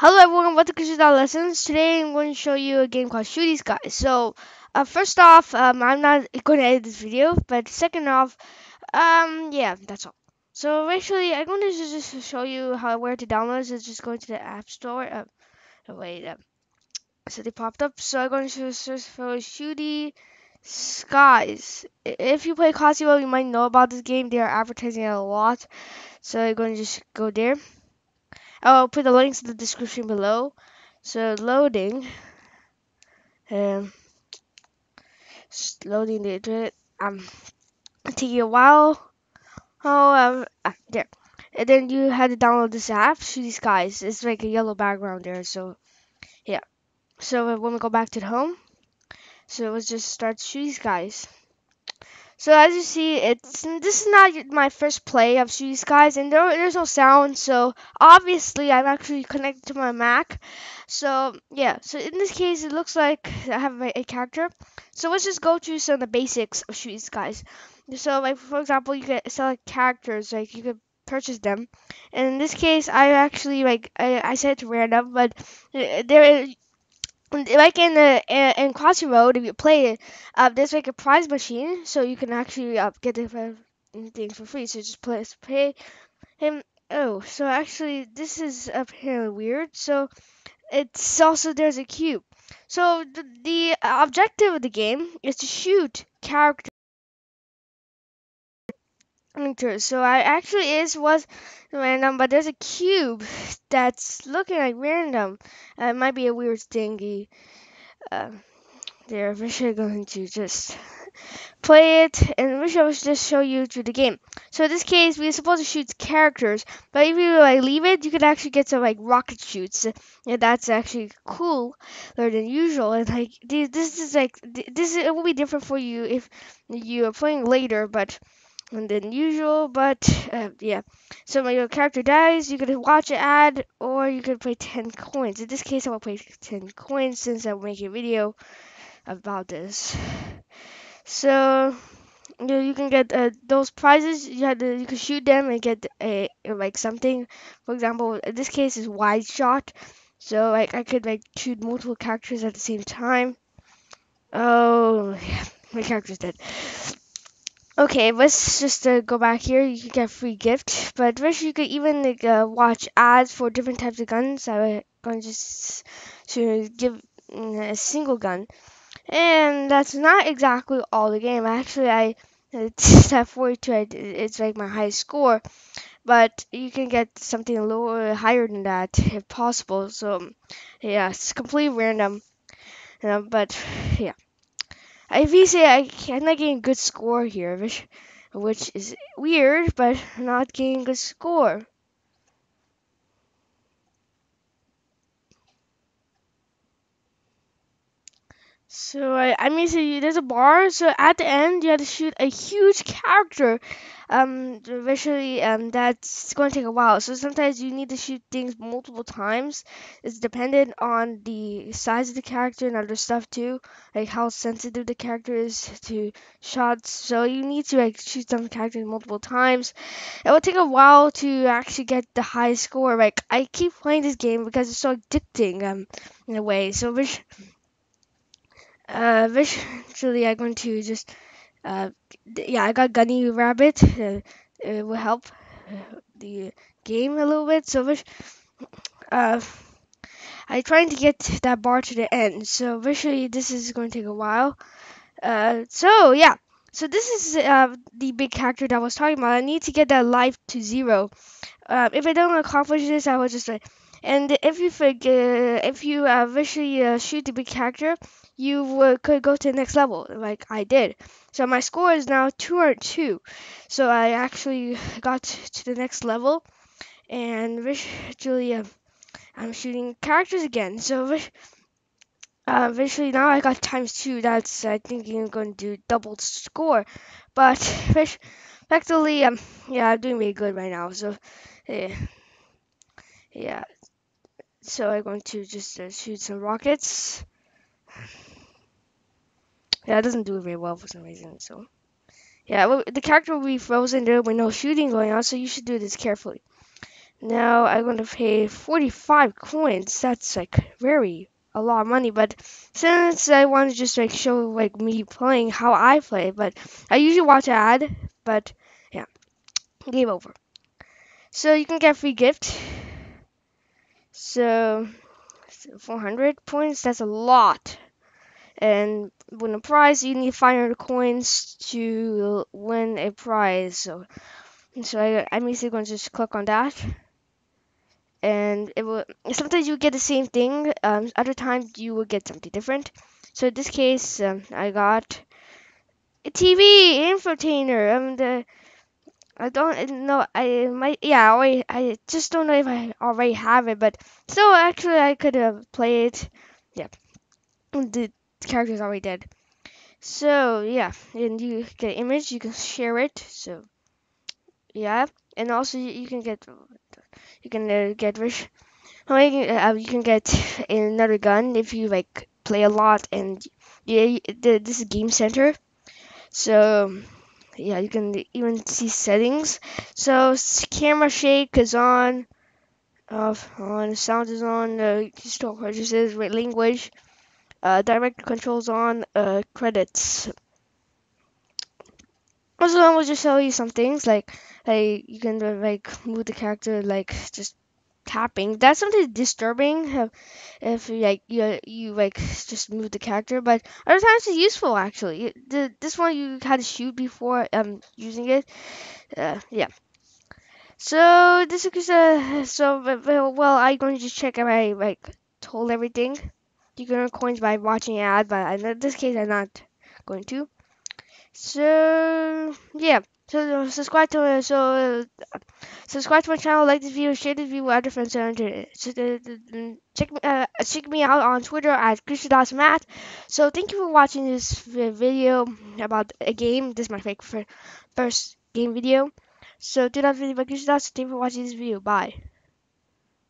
Hello everyone, welcome to Shootout Lessons. Today I'm going to show you a game called Shooty Skies. So, uh, first off, um, I'm not going to edit this video, but second off, um, yeah, that's all. So actually, I'm going to just show you how where to download this. It's just going to the App Store. Uh, oh, wait, uh, so they popped up. So I'm going to search for Shooty Skies. If you play Crossy Road, you might know about this game. They are advertising a lot. So I'm going to just go there. I'll put the links in the description below. So loading, um, loading the internet. Um, taking a while. Oh, um, ah, there. And then you had to download this app, Shooty Skies. It's like a yellow background there. So, yeah. So when we go back to the home, so let's just start Shooty Skies. So as you see, it's this is not my first play of Shooty Skies, and there, there's no sound, so obviously I'm actually connected to my Mac. So yeah, so in this case, it looks like I have a, a character. So let's just go through some of the basics of Shooty Skies. So like for example, you can select characters, like you could purchase them. And in this case, I actually like I, I set it to random, but uh, there like in the in Crossy Road, if you play it, uh, there's like a prize machine, so you can actually uh, get different things for free. So just play, pay him. Oh, so actually, this is apparently weird. So it's also there's a cube. So the, the objective of the game is to shoot characters so I actually is was random, but there's a cube that's looking like random. Uh, it might be a weird thingy. There, we should going to just play it, and we should just show you through the game. So in this case, we're supposed to shoot characters, but if you like leave it, you could actually get some like rocket shoots. And that's actually cooler than usual. And like this is like this it will be different for you if you are playing later, but than usual, but uh, yeah. So when your character dies, you could watch an ad, or you could play 10 coins. In this case, I will play 10 coins since I'm making a video about this. So you, know, you can get uh, those prizes. You had to, you can shoot them and get a like something. For example, in this case is wide shot. So like I could like shoot multiple characters at the same time. Oh, yeah, my character's dead. Okay, let's just uh, go back here. You can get free gift, but wish you could even like, uh, watch ads for different types of guns. I'm going to just to give mm, a single gun, and that's not exactly all the game. Actually, I it's at 42. I, it's like my highest score, but you can get something lower, higher than that if possible. So yeah, it's completely random. Uh, but yeah. I say I, I'm not getting a good score here, which, which is weird, but not getting a good score. So I, I mean, so there's a bar. So at the end, you have to shoot a huge character. Um, eventually, um, that's going to take a while. So sometimes you need to shoot things multiple times. It's dependent on the size of the character and other stuff too, like how sensitive the character is to shots. So you need to like shoot some characters multiple times. It will take a while to actually get the high score. Like I keep playing this game because it's so addicting. Um, in a way. So which uh, eventually I'm going to just, uh, yeah, I got Gunny Rabbit. Uh, it will help uh, the game a little bit. So, uh, I'm trying to get that bar to the end. So, eventually, this is going to take a while. Uh, so yeah. So this is uh, the big character that I was talking about. I need to get that life to zero. Uh, if I don't accomplish this, I will just like. And if you forget, if you uh, eventually uh, shoot the big character, you could go to the next level, like I did. So my score is now 202. So I actually got to the next level, and visually uh, I'm shooting characters again. So uh, visually now I got times two. That's I think I'm going to do double score, but effectively um yeah I'm doing really good right now. So yeah yeah. So I'm going to just uh, shoot some rockets. Yeah, it doesn't do very well for some reason. So, yeah, well, the character will be frozen there with no shooting going on. So you should do this carefully. Now I'm gonna pay 45 coins. That's like very a lot of money, but since I want to just like show like me playing how I play, but I usually watch ad, but yeah, game over. So you can get free gift. So 400 points, that's a lot. And win a prize, you need 500 coins to win a prize. So, so I, I'm basically going to just click on that. And it will. Sometimes you get the same thing. Um, other times you will get something different. So in this case, um, I got a TV infotainer. Um, the I don't know. I might. Yeah, I I just don't know if I already have it, but still, actually, I could have played. Yeah, the character's already dead. So yeah, and you get image, you can share it. So yeah, and also you, you can get you can uh, get rich. Uh, you can get another gun if you like play a lot, and yeah, this is Game Center. So yeah, you can even see settings. So camera shake is on, off on, sound is on, uh, store purchases, language, uh, direct controls on, uh, credits. Also, I will just show you some things like like you can uh, like move the character like just tapping. That's something disturbing if, if like you you like just move the character, but other times it's useful actually. The, this one you had to shoot before um using it. Uh, yeah. So this is uh so well I'm going to just check if I like told everything. You can earn coins by watching ad, but in this case I'm not going to. So yeah, so subscribe to so uh, subscribe to my channel, like this video, share this video with other friends on internet. So, uh, check uh, check me out on Twitter at Math. So thank you for watching this video about a game. This is my first game video. So do not forget about Thank you for watching this video. Bye.